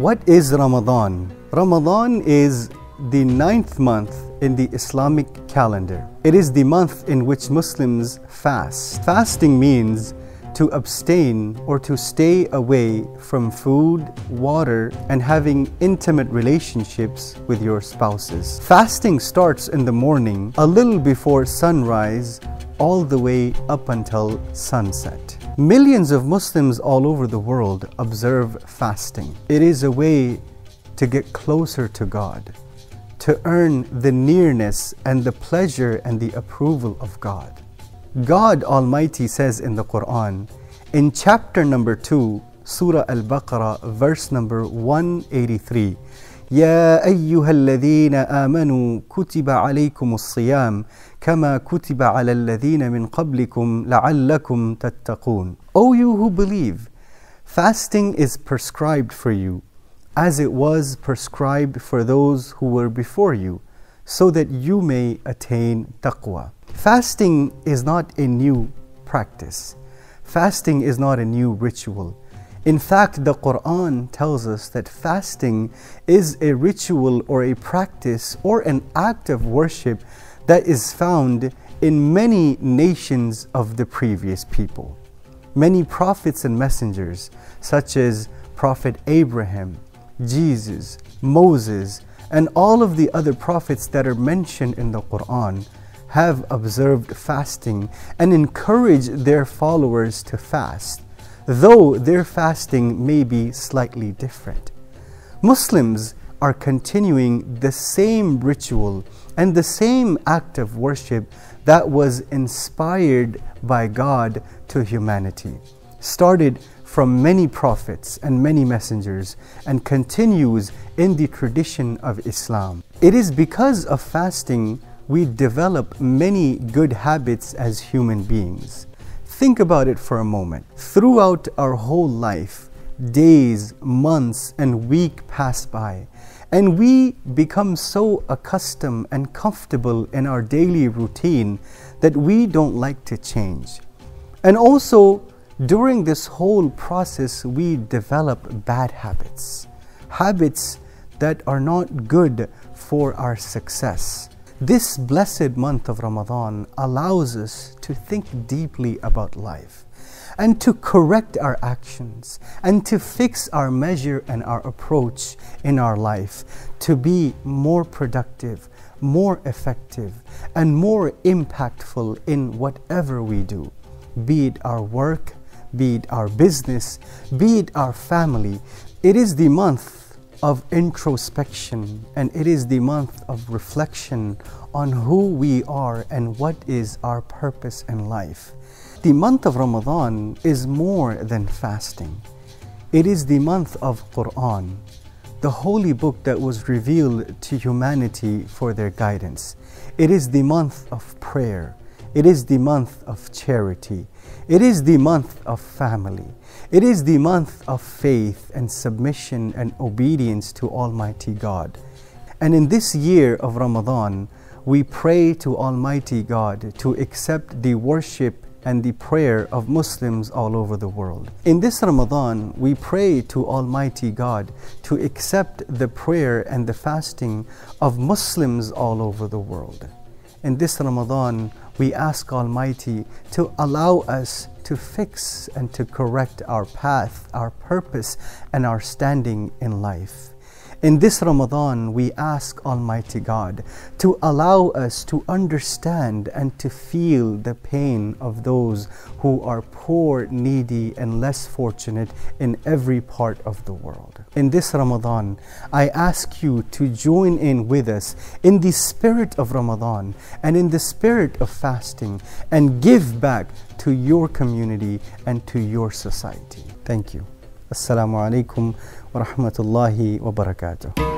What is Ramadan? Ramadan is the ninth month in the Islamic calendar. It is the month in which Muslims fast. Fasting means to abstain or to stay away from food, water, and having intimate relationships with your spouses. Fasting starts in the morning, a little before sunrise, all the way up until sunset. Millions of Muslims all over the world observe fasting. It is a way to get closer to God, to earn the nearness and the pleasure and the approval of God. God Almighty says in the Quran, in chapter number 2, Surah Al Baqarah, verse number 183, يا أيها الذين آمنوا كتب عليكم الصيام كما كتب على الذين من قبلكم لعلكم تتقون O you who believe, fasting is prescribed for you as it was prescribed for those who were before you so that you may attain taqwa. Fasting is not a new practice. Fasting is not a new ritual. In fact, the Quran tells us that fasting is a ritual or a practice or an act of worship that is found in many nations of the previous people. Many prophets and messengers, such as Prophet Abraham, Jesus, Moses, and all of the other prophets that are mentioned in the Quran, have observed fasting and encouraged their followers to fast though their fasting may be slightly different. Muslims are continuing the same ritual and the same act of worship that was inspired by God to humanity, started from many prophets and many messengers, and continues in the tradition of Islam. It is because of fasting we develop many good habits as human beings. Think about it for a moment. Throughout our whole life, days, months, and weeks pass by, and we become so accustomed and comfortable in our daily routine that we don't like to change. And also, during this whole process, we develop bad habits, habits that are not good for our success. This blessed month of Ramadan allows us to think deeply about life and to correct our actions and to fix our measure and our approach in our life to be more productive, more effective, and more impactful in whatever we do, be it our work, be it our business, be it our family. It is the month of introspection and it is the month of reflection on who we are and what is our purpose in life. The month of Ramadan is more than fasting. It is the month of Quran, the holy book that was revealed to humanity for their guidance. It is the month of prayer. It is the month of charity. It is the month of family. It is the month of faith and submission and obedience to Almighty God. And in this year of Ramadan, we pray to Almighty God to accept the worship and the prayer of Muslims all over the world. In this Ramadan, we pray to Almighty God to accept the prayer and the fasting of Muslims all over the world. In this Ramadan, we ask Almighty to allow us to fix and to correct our path, our purpose, and our standing in life. In this Ramadan, we ask Almighty God to allow us to understand and to feel the pain of those who are poor, needy, and less fortunate in every part of the world. In this Ramadan, I ask you to join in with us in the spirit of Ramadan and in the spirit of fasting and give back to your community and to your society. Thank you. Assalamu alaikum ورحمة الله وبركاته.